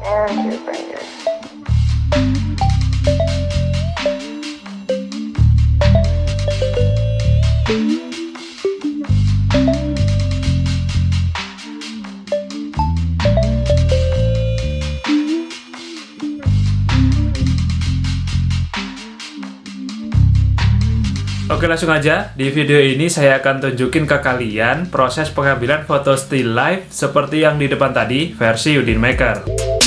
Oke langsung aja, di video ini saya akan tunjukin ke kalian proses pengambilan foto still life seperti yang di depan tadi versi Udin Maker.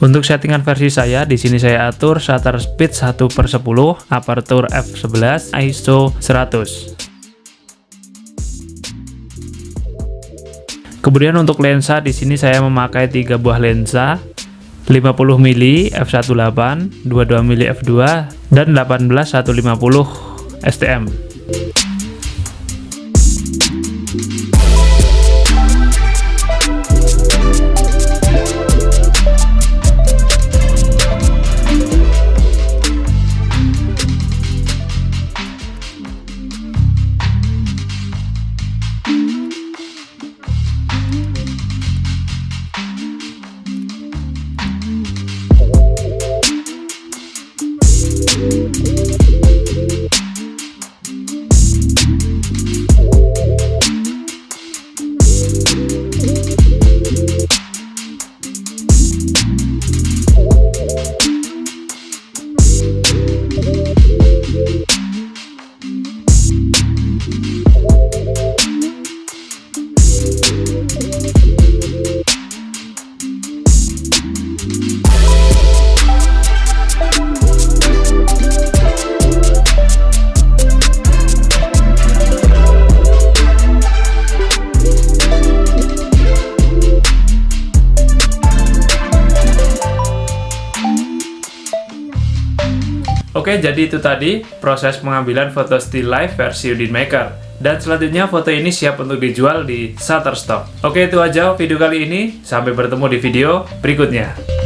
Untuk settingan versi saya, di sini saya atur shutter speed 1 per 10, aperture f11, ISO 100. Kemudian untuk lensa di sini saya memakai tiga buah lensa 50 mm f1.8, 22 mm f2 dan 18 150 STM. Oke, jadi itu tadi proses pengambilan foto still life versi Udin Maker. Dan selanjutnya foto ini siap untuk dijual di Shutterstock. Oke, itu aja video kali ini. Sampai bertemu di video berikutnya.